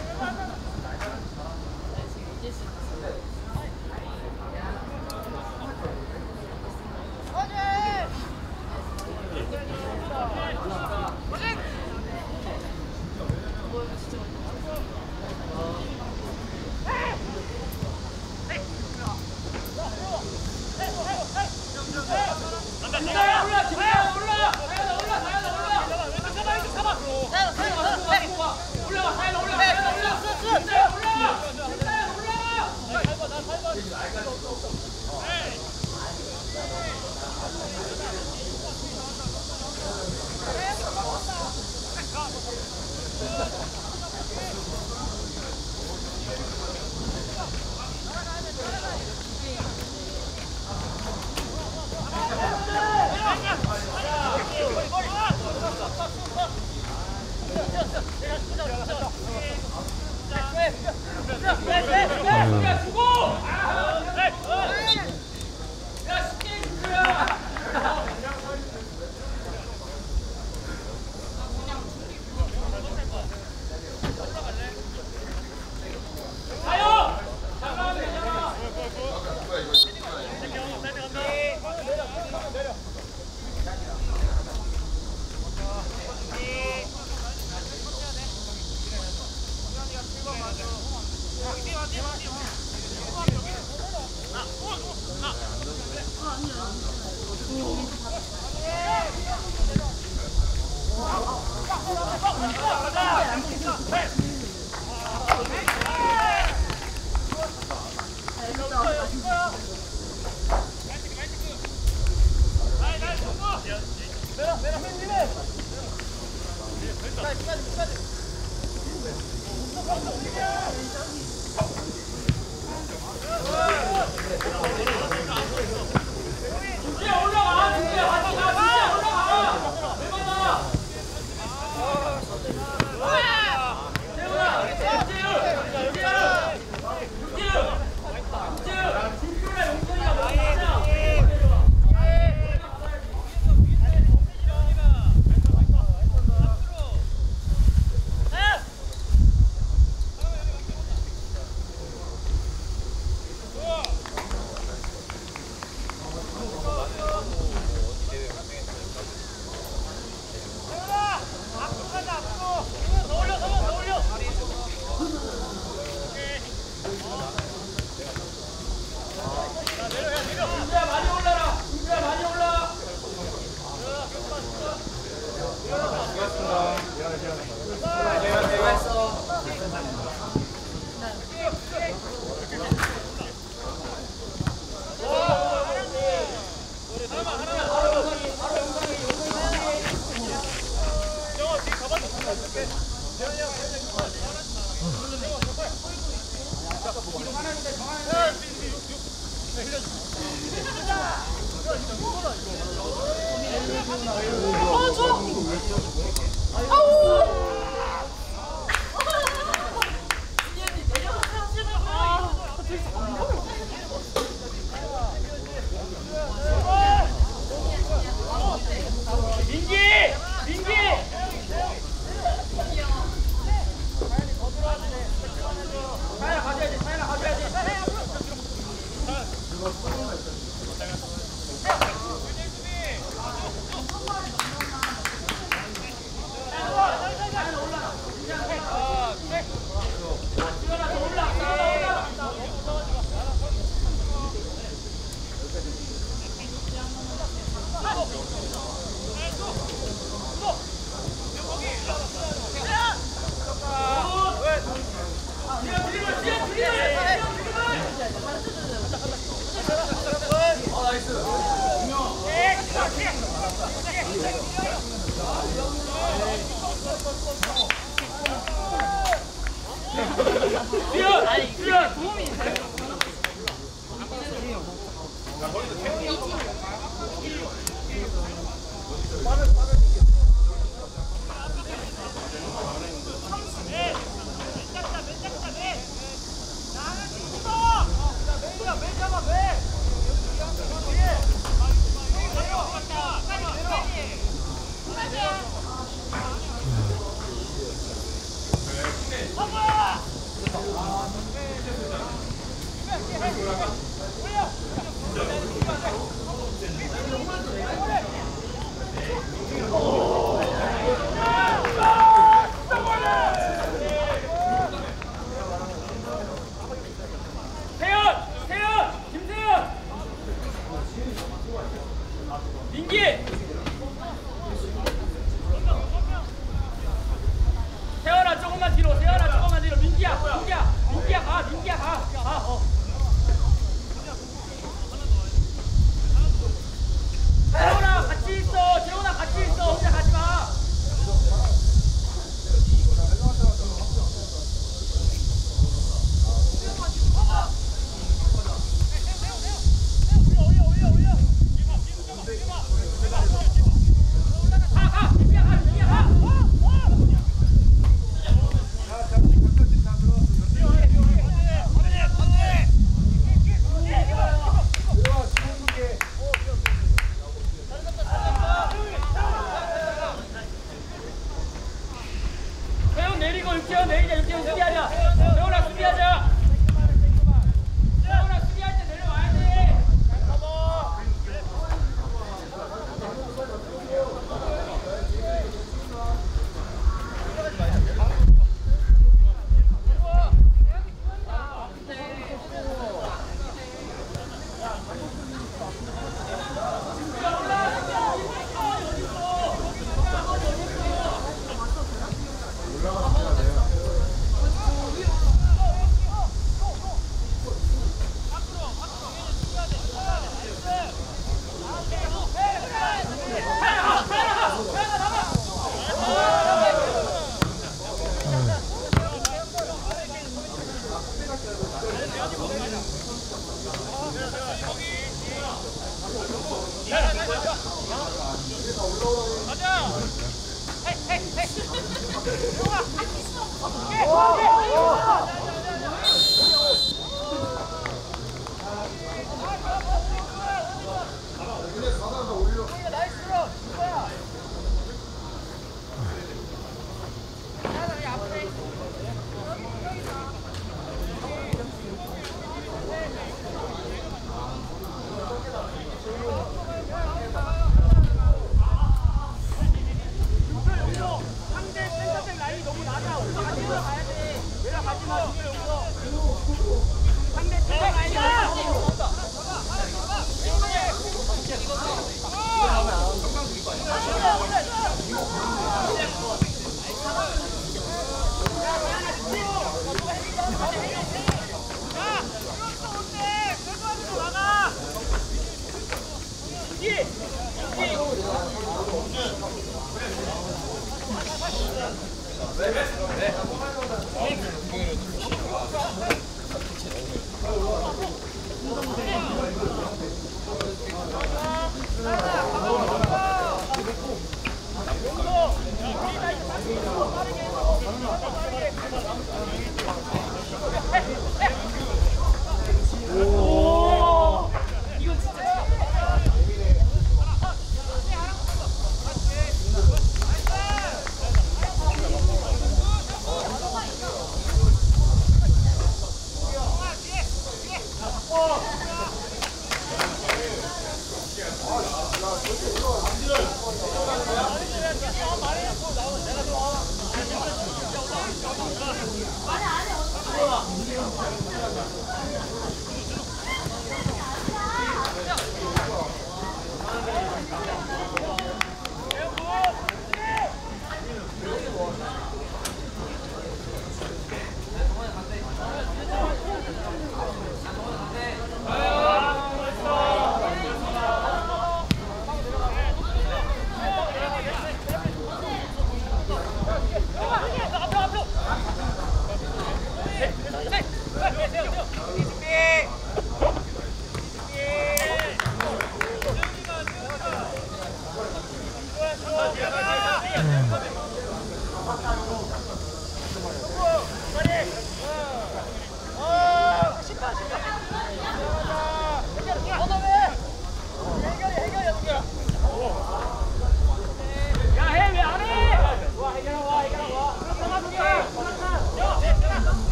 Oh. 준비야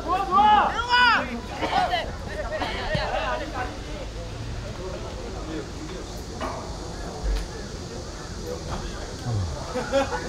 아, Hey!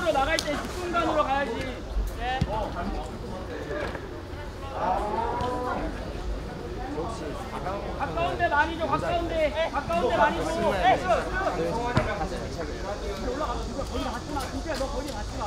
밖으로 나갈 때 10분간으로 가야지. 네. 가까운데 많이 줘, 가까운데. 네, 가까운데 많이 줘. 네, 슛, 올라가. 거기 갔지 마. 진짜 너 거기 갔지 마.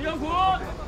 이영 굿!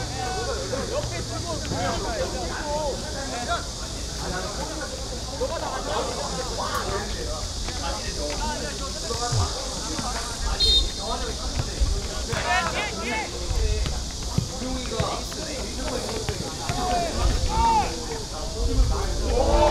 오!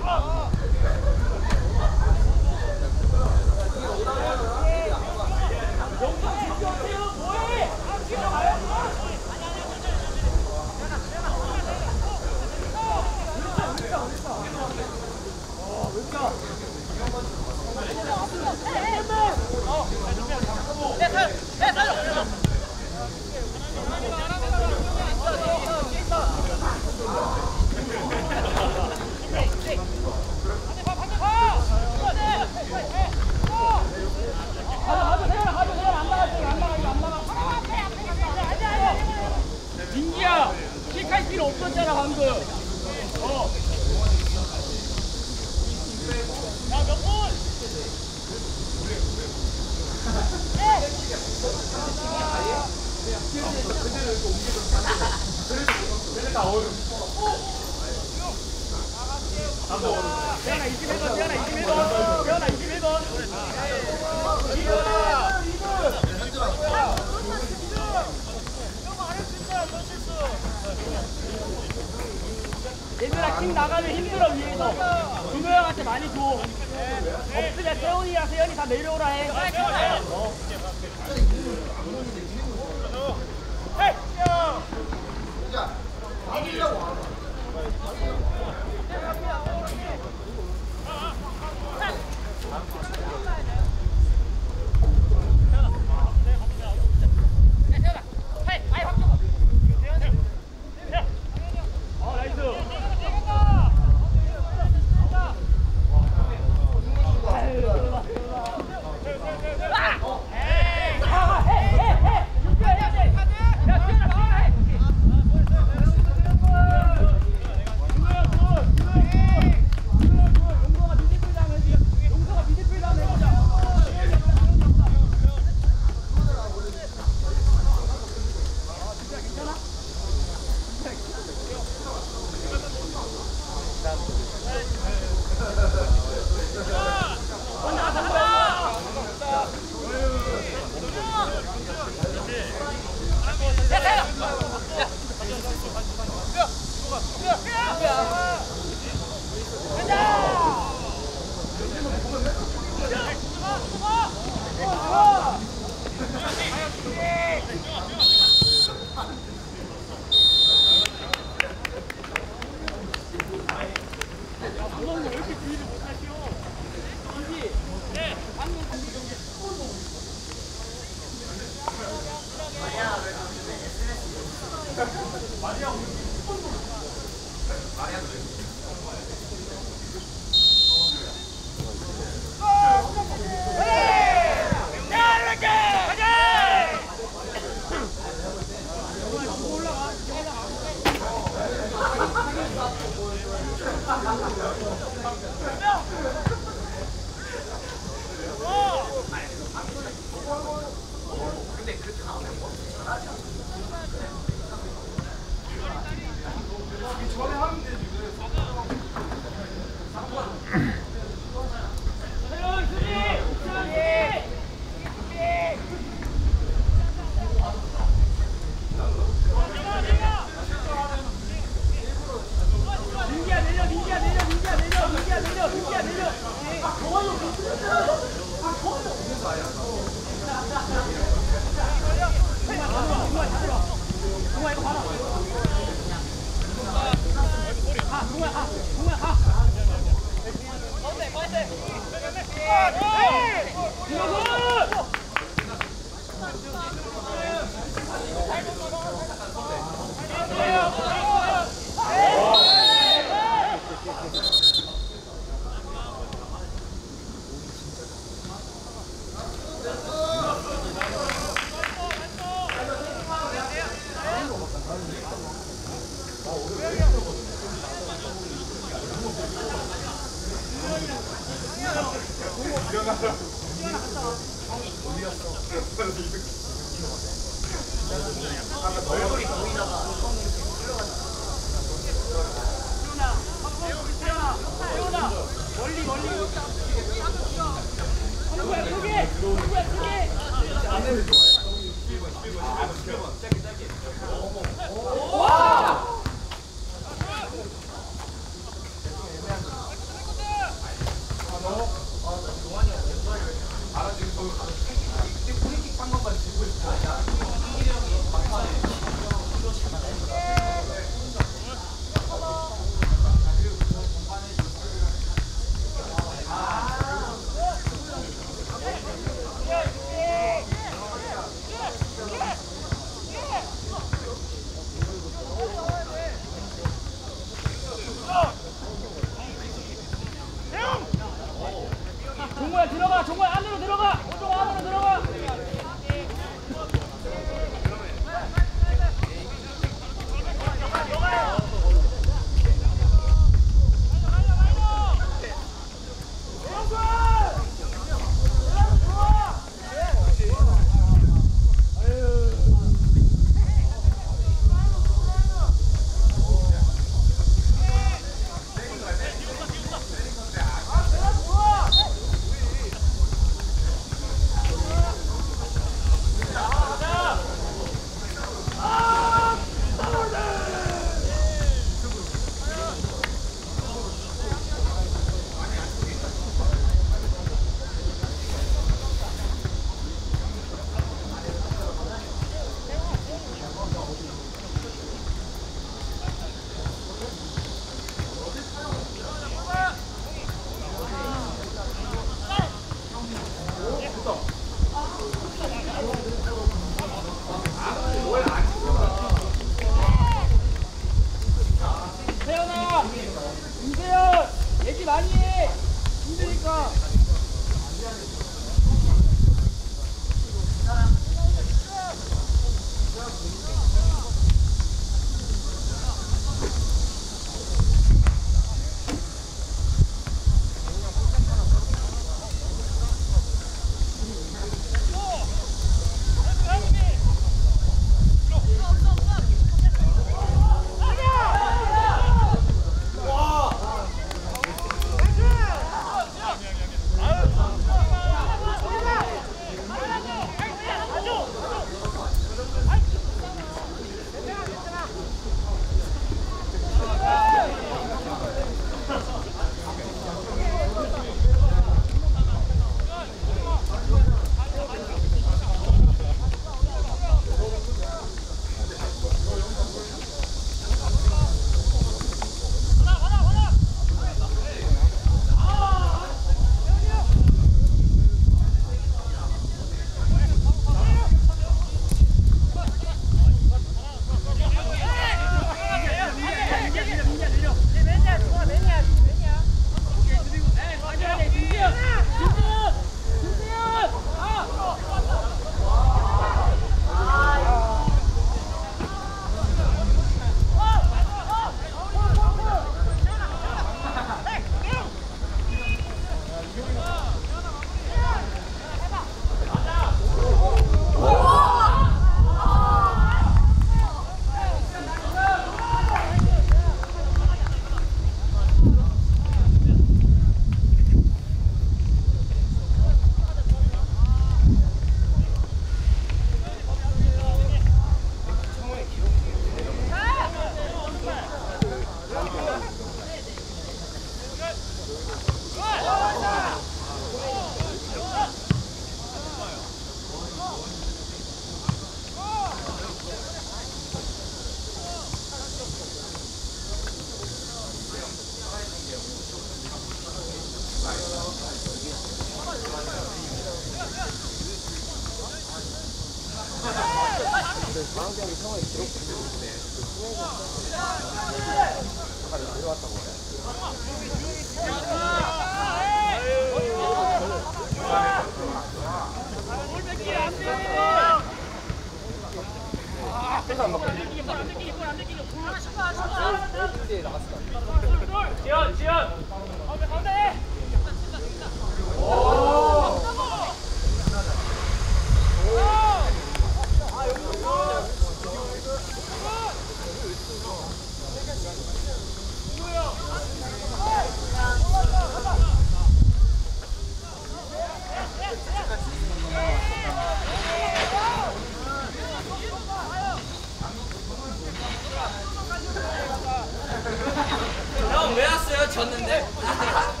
졌는데?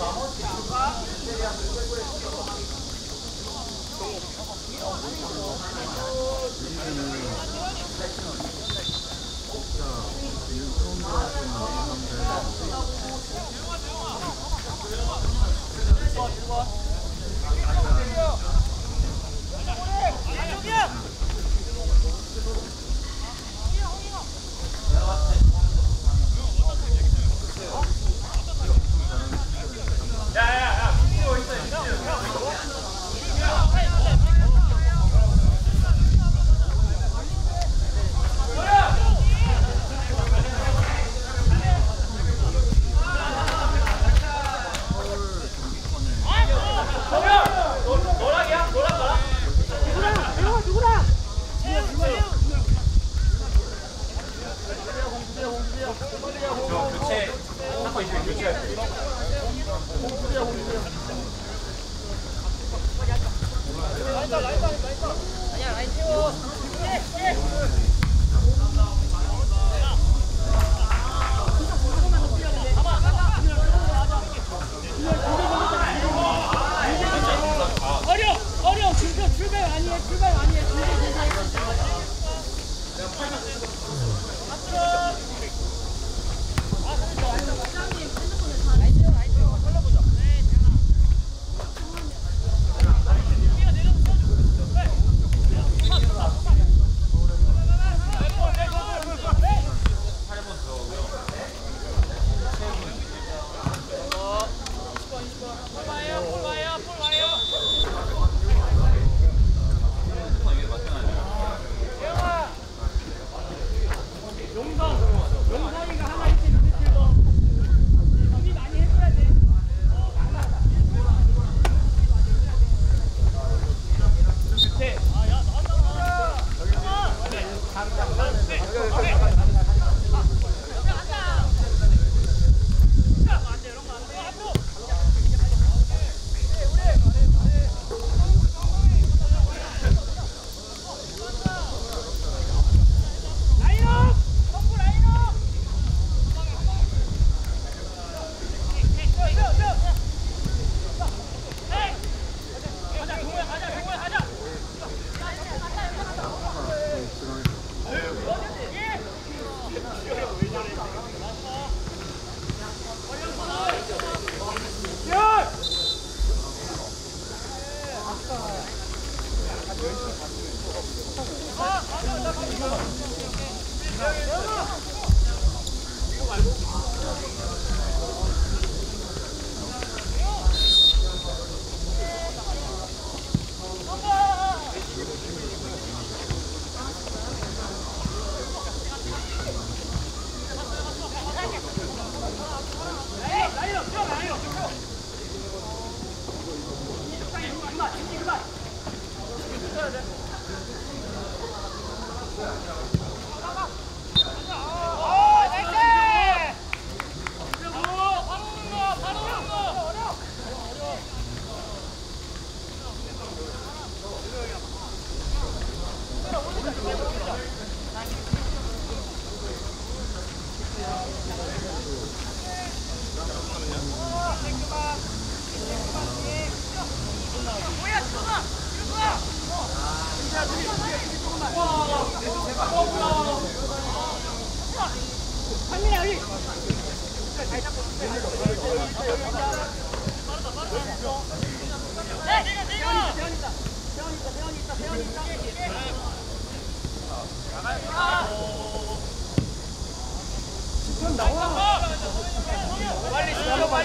저 빨리 시켜 빨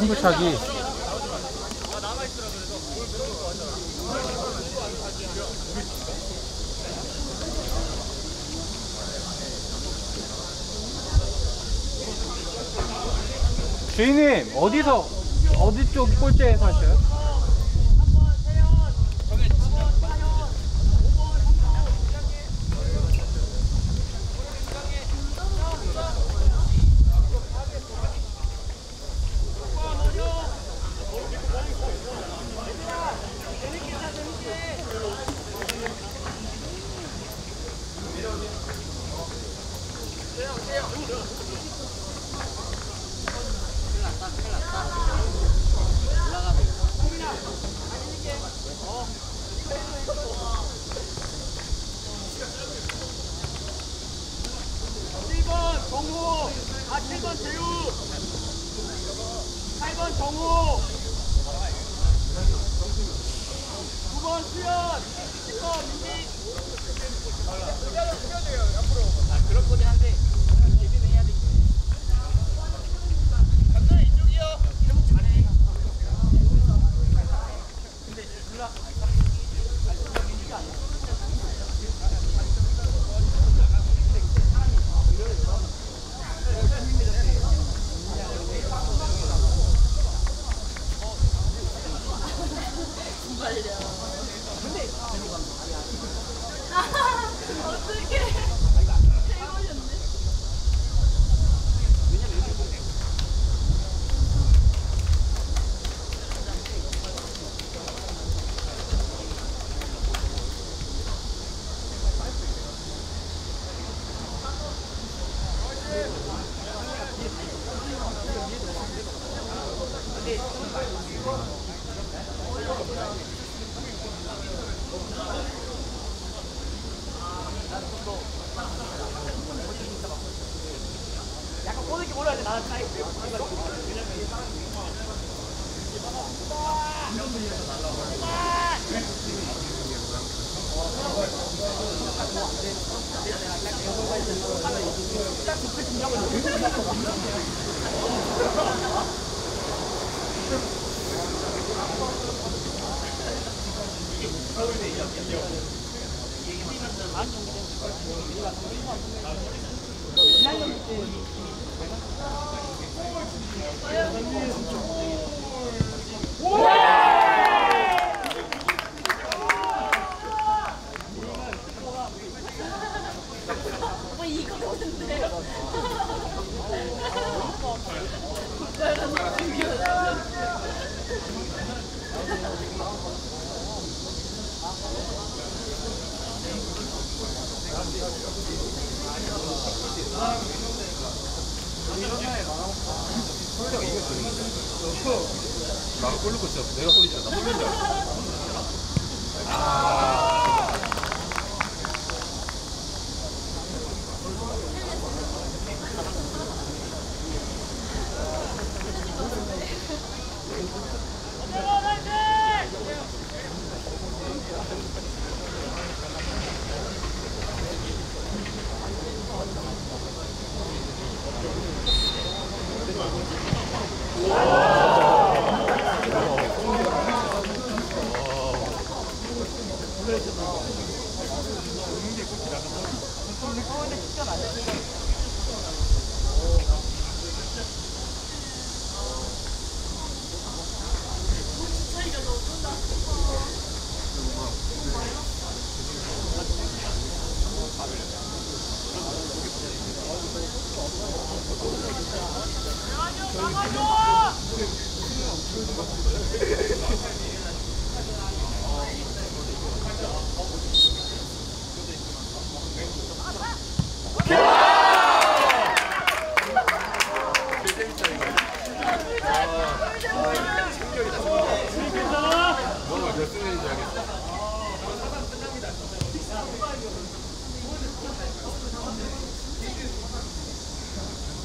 승부차기.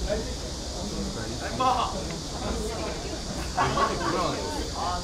이게 불안해. 반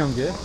gömgeyi.